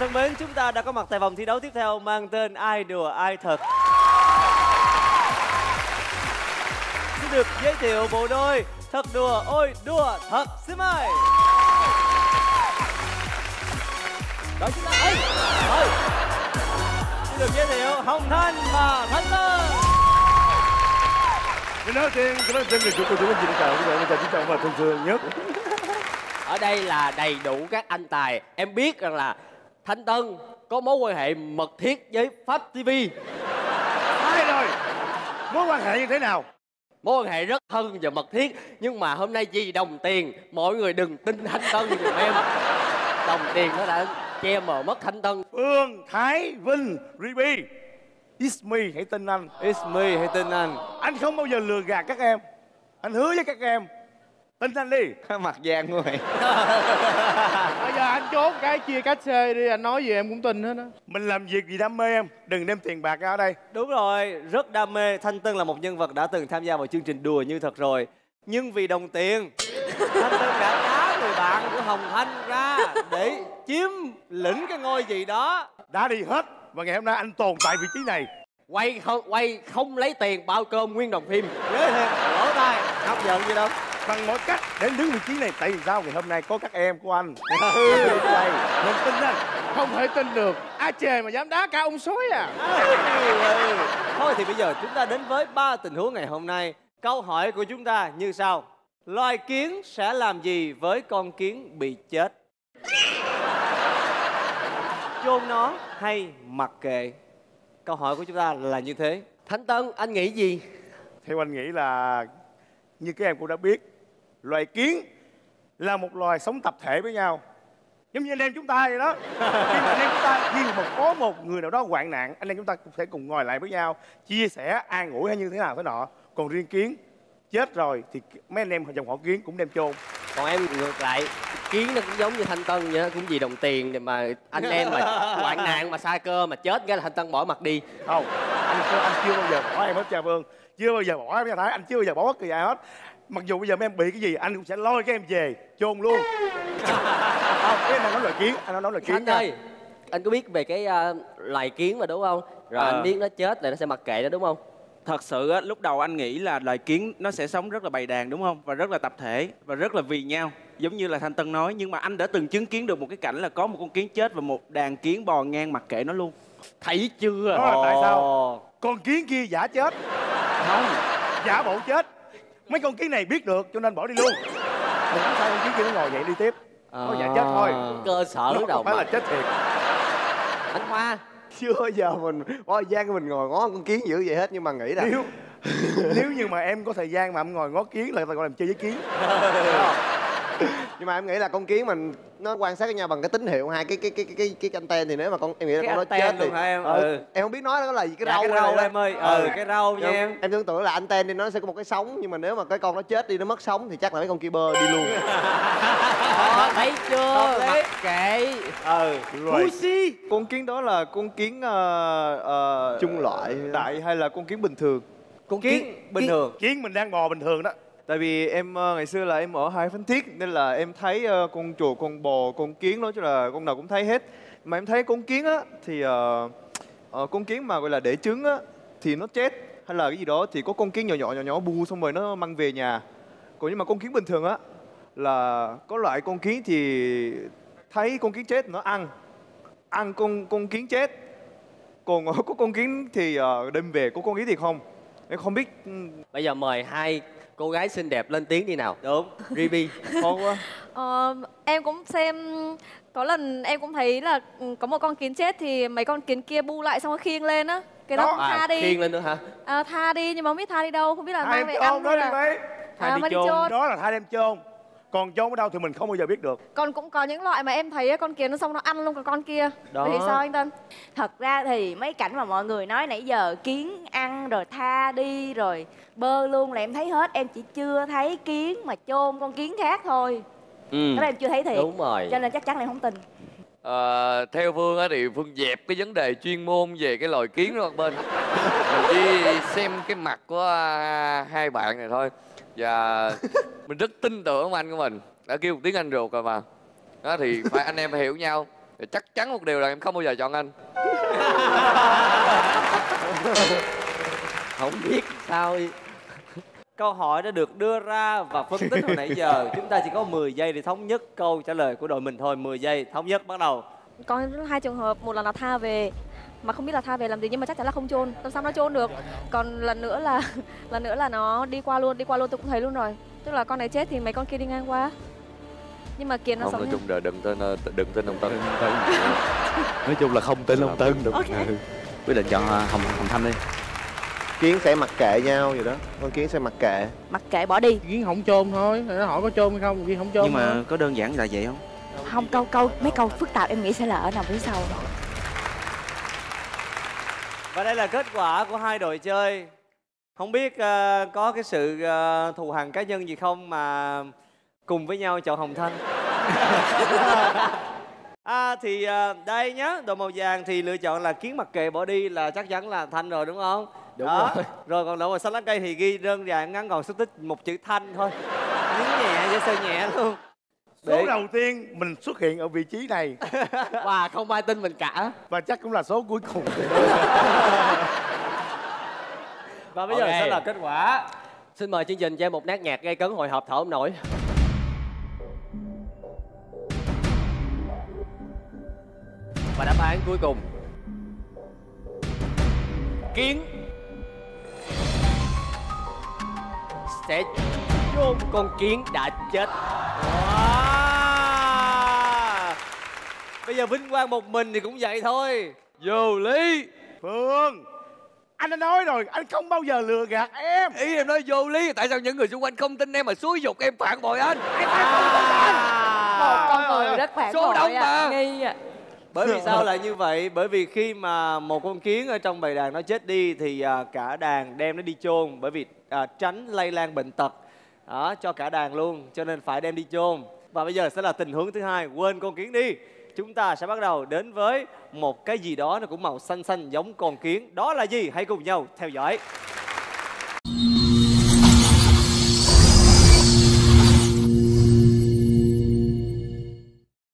thân mến, chúng ta đã có mặt tại vòng thi đấu tiếp theo mang tên Ai đùa ai thật. Xin được giới thiệu bộ đôi Thật đùa ôi đùa thật xin mời. Đó chính là ấy. Ơi. Xin được giới thiệu Hồng Thanh và Thanh Tân. Xin nói tiên, xin nói tiên người chủ cô chú anh chị chào quý vị, chào chú chào và thân thương nhất. ở đây là đầy đủ các anh tài em biết rằng là thanh tân có mối quan hệ mật thiết với pháp tv Sai rồi. Mối quan hệ như thế nào? mối quan hệ rất thân và mật thiết nhưng mà hôm nay vì đồng tiền mọi người đừng tin thanh tân giùm em đồng tiền nó đã che mờ mất thanh tân Phương, Thái, Vinh, Ruby. It's me, hãy tin anh. It's me hay tin anh? Anh không bao giờ lừa gạt các em. Anh hứa với các em. Tin anh đi. mặt của mày Bây giờ chốt cái chia cách xê đi Anh nói gì em cũng tin hết á Mình làm việc vì đam mê em. Đừng đem tiền bạc ra ở đây. Đúng rồi, rất đam mê. Thanh Tân là một nhân vật đã từng tham gia vào chương trình đùa như thật rồi. Nhưng vì đồng tiền, Thanh Tân đã đá người bạn của Hồng Thanh ra để chiếm lĩnh cái ngôi gì đó. Đã đi hết. Và ngày hôm nay anh tồn tại vị trí này. quay không quay không lấy tiền bao cơm nguyên đồng phim lỗ tai, hấp dẫn gì đâu. Bằng mọi cách để đứng vị trí này. Tại vì sao ngày hôm nay có các em của anh. Đây. Nên tin anh. Không thể tin được Ai chề mà dám đá cả ông sói à Ừ. Thôi thì bây giờ chúng ta đến với ba tình huống ngày hôm nay. Câu hỏi của chúng ta như sau. Loài kiến sẽ làm gì với con kiến bị chết? Chôn nó hay mặc kệ? Câu hỏi của chúng ta là như thế. thanh tân anh nghĩ gì Theo anh nghĩ là như các em cũng đã biết, loài kiến là một loài sống tập thể với nhau. Giống như anh em chúng ta vậy đó. Khi mà anh em chúng ta khi mà có một người nào đó hoạn nạn, anh em chúng ta cũng sẽ cùng ngồi lại với nhau, chia sẻ, an ủi hay như thế nào thế nọ. Còn riêng kiến chết rồi thì mấy anh em dòng họ kiến cũng đem chôn. còn em ngược lại kiến nó cũng giống như thanh tân vậy đó, cũng vì đồng tiền mà anh em mà hoạn nạn mà sai cơ mà chết cái là thanh tân bỏ mặt đi Không, anh, chưa- anh chưa bao giờ bỏ em hết cha Vương. Chưa bao giờ bỏ em nha Thái, anh chưa bao giờ bỏ bất kỳ ai hết. Mặc dù bây giờ mấy em bị cái gì, anh cũng sẽ lôi các em về, chôn luôn. không, cái anh đang nói loài kiến, anh nói loài kiến anh nha. ơi anh có biết về cái uh, loài kiến mà đúng không rồi Ờ. anh biết nó chết là nó sẽ mặc kệ nó đúng không thật sự á lúc đầu anh nghĩ là loài kiến nó sẽ sống rất là bầy đàn đúng không và rất là tập thể và rất là vì nhau giống như là thanh tân nói nhưng mà anh đã từng chứng kiến được một cái cảnh là có một con kiến chết và một đàn kiến bò ngang mặc kệ nó luôn thấy chưa Đó là tại sao? Con kiến kia giả chết. không Giả bộ chết. Mấy con kiến này biết được cho nên bỏ đi luôn. Đừng có sao con kiến kia nó ngồi dậy đi tiếp. Nó giả chết thôi. cơ sở Nó đầu phải là mà chết thiệt. anh hoa chưa bao giờ mình có thời gian mình ngồi ngó con kiến dữ vậy hết nhưng mà nghĩ là Nếu nếu như mà em có thời gian mà em ngồi ngó kiến là gọi là làm chơi với kiến. nhưng mà em nghĩ là con kiến mình nó quan sát với nhau bằng cái tín hiệu hai cái cái cái cái cái, cái anten thì nếu mà con em nghĩ là Cái con nó chết thì hả em? Ờ, Ừ. em không biết nói nó là gì cái Dạ, râu cái đó. em ơi. Ờ. Ừ, cái râu nha em, em. tưởng tượng là anten thì nó sẽ có một cái sóng nhưng mà nếu mà cái con nó chết đi nó mất sóng thì chắc là mấy con kia bơ đi luôn Đó, thấy chưa mặc kệ Ừ. Loài con kiến đó là con kiến ờ, ờ, chung loại đại hay là con kiến bình thường Con kiến bình thường. kiến mình đang bò bình thường đó tại vì em ờ, ngày xưa là em ở hai phân thiết nên là em thấy ờ, con chuột con bò con kiến nói chung là con nào cũng thấy hết. Mà em thấy con kiến á thì uh, con kiến mà gọi là để trứng á thì nó chết. Hay là cái gì đó thì có con kiến nhỏ nhỏ nhỏ nhỏ bu xong rồi nó mang về nhà. Còn nhưng mà con kiến bình thường á là có loại con kiến thì thấy con kiến chết nó ăn. Ăn con con kiến chết. Còn có con kiến thì uh, đem về có con kiến thì không. Em không biết ừ. bây giờ mời hai cô gái xinh đẹp lên tiếng đi nào Đúng. Ruby ngon quá Ờ, em cũng xem có lần em cũng thấy là ừ, có một con kiến chết thì mấy con kiến kia bu lại xong rồi khiêng lên á cái đó, Đó. cũng tha à, đi khiêng lên nữa hả à, tha đi nhưng mà không biết tha đi đâu không biết là mang em về ăn đó hay đi là mấy. à, đi mang đi chôn. chôn Đó là hai đem chôn. Còn chôn ở đâu thì mình không bao giờ biết được. còn cũng có những loại mà em thấy con kiến nó xong nó ăn luôn cả con kia. Đó. thì sao anh Tân? Thật ra thì mấy cảnh mà mọi người nói nãy giờ kiến ăn rồi tha đi rồi bơ luôn là em thấy hết. Em chỉ chưa thấy kiến mà chôn con kiến khác thôi. Ừ. Cái đó em chưa thấy thiệt. Đúng rồi. Cho nên chắc chắn là em không tin. Ờ, theo Phương á thì Phương dẹp cái vấn đề chuyên môn về cái loài kiến đó bên. Mình chỉ xem cái mặt của à, hai bạn này thôi Và mình rất tin tưởng ông anh của mình. Đã kêu một tiếng Anh ruột rồi mà. Đó thì phải anh em phải hiểu nhau. Thì chắc chắn một điều là em không bao giờ chọn anh. Không biết sao Câu hỏi đã được đưa ra và phân tích hồi nãy giờ. Chúng ta chỉ có 10 giây để thống nhất câu trả lời của đội mình thôi. 10 giây, thống nhất bắt đầu. Có hai trường hợp một là nó tha về mà không biết là tha về làm gì nhưng mà chắc chắn là không chôn. Làm sao nó chôn được? Còn lần nữa là lần nữa là nó đi qua luôn đi qua luôn tôi cũng thấy luôn rồi. Tức là con này chết thì mấy con kia đi ngang qua. Nhưng mà kiến nó không sống nói chung là đừng tên đừng tin ông tân nói chung là không tin ông tân được Ok. Ừ. quyết định chọn à, hồng hồng thanh đi. Kiến sẽ mặc kệ nhau vậy đó. Con kiến sẽ mặc kệ. Mặc kệ bỏ đi. Kiến không chôn thôi. Nó hỏi có chôn hay không kiến không chôn nhưng mà thôi. có đơn giản là vậy không? Không câu câu mấy câu phức tạp em nghĩ sẽ là ở nằm phía sau Và đây là kết quả của hai đội chơi Không biết ờ, có cái sự ờ, thù hằn cá nhân gì không mà cùng với nhau chọn Hồng Thanh À thì ờ, đây nhá, đội màu vàng thì lựa chọn là kiến mặc kệ bỏ đi là chắc chắn là Thanh rồi đúng không? Đúng Đó. rồi. Rồi còn đội màu xanh lá cây thì ghi đơn giản ngắn gọn xúc tích một chữ Thanh thôi Nhấn nhẹ, dễ sơ nhẹ luôn số Để- đầu tiên mình xuất hiện ở vị trí này. Và không ai tin mình cả. Và chắc cũng là số cuối cùng. Và bây giờ Ok. sẽ là kết quả. Xin mời chương trình cho em một nát nhạc gây cấn hồi hộp thở không nổi và đáp án cuối cùng. Kiến. Sẽ chôn con kiến đã chết. Wow. Bây giờ vinh quang một mình thì cũng vậy thôi vô lý phương anh đã nói rồi anh không bao giờ lừa gạt em ý em nói vô lý tại sao những người xung quanh không tin em mà xúi dục em phản bội anh một con người rất phản Số bội đông à, mà. nghi à. Bởi vì sao lại như vậy? Bởi vì khi mà một con kiến ở trong bầy đàn nó chết đi thì à, cả đàn đem nó đi chôn bởi vì à, tránh lây lan bệnh tật đó, cho cả đàn luôn cho nên phải đem đi chôn. Và bây giờ sẽ là tình huống thứ hai, quên con kiến đi. Chúng ta sẽ bắt đầu đến với một cái gì đó nó cũng màu xanh xanh giống con kiến. Đó là gì? Hãy cùng nhau theo dõi.